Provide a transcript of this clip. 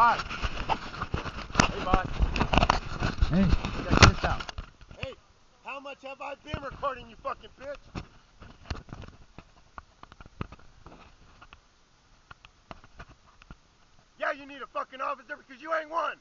Bot. Hey, Bot. Hey, Check this out. Hey, how much have I been recording, you fucking bitch? Yeah, you need a fucking officer because you ain't one.